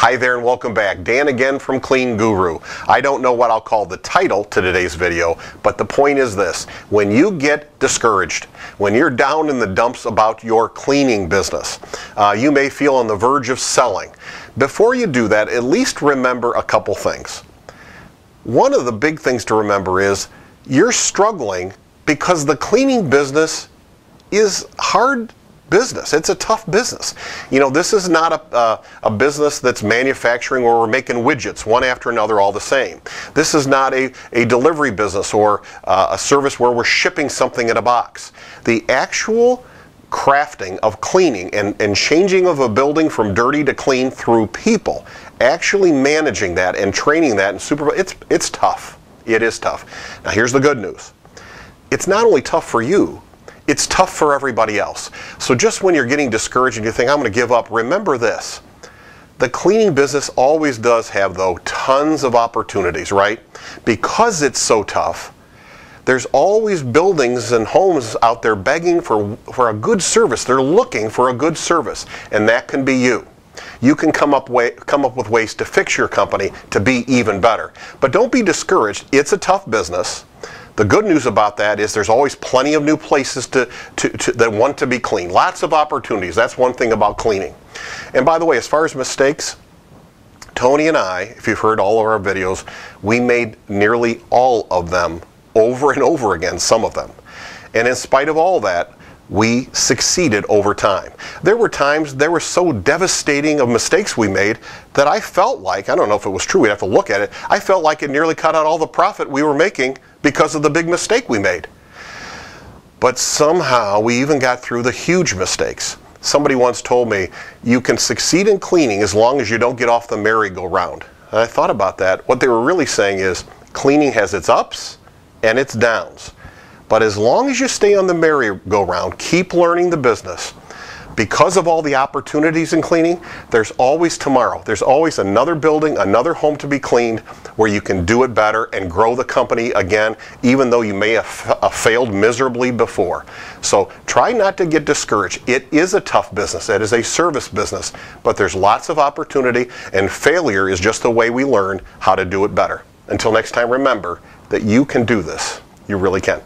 Hi there and welcome back. Dan again from Clean Guru. I don't know what I'll call the title to today's video, but the point is this. When you get discouraged, when you're down in the dumps about your cleaning business, uh, you may feel on the verge of selling. Before you do that, at least remember a couple things. One of the big things to remember is you're struggling because the cleaning business is hard business. It's a tough business. You know, this is not a, uh, a business that's manufacturing or we're making widgets one after another all the same. This is not a, a delivery business or uh, a service where we're shipping something in a box. The actual crafting of cleaning and, and changing of a building from dirty to clean through people, actually managing that and training that and supervise, it's, it's tough. It is tough. Now here's the good news. It's not only tough for you, it's tough for everybody else. So just when you're getting discouraged and you think, I'm going to give up, remember this. The cleaning business always does have, though, tons of opportunities, right? Because it's so tough, there's always buildings and homes out there begging for, for a good service. They're looking for a good service, and that can be you. You can come up, way, come up with ways to fix your company to be even better. But don't be discouraged. It's a tough business. The good news about that is there's always plenty of new places to, to, to, that want to be clean. Lots of opportunities. That's one thing about cleaning. And by the way, as far as mistakes, Tony and I, if you've heard all of our videos, we made nearly all of them over and over again, some of them. And in spite of all that, we succeeded over time. There were times, there were so devastating of mistakes we made that I felt like, I don't know if it was true, we'd have to look at it, I felt like it nearly cut out all the profit we were making because of the big mistake we made. But somehow we even got through the huge mistakes. Somebody once told me, you can succeed in cleaning as long as you don't get off the merry-go-round. And I thought about that. What they were really saying is, cleaning has its ups and its downs. But as long as you stay on the merry-go-round, keep learning the business, because of all the opportunities in cleaning, there's always tomorrow. There's always another building, another home to be cleaned where you can do it better and grow the company again, even though you may have uh, failed miserably before. So try not to get discouraged. It is a tough business. It is a service business, but there's lots of opportunity and failure is just the way we learn how to do it better. Until next time, remember that you can do this. You really can.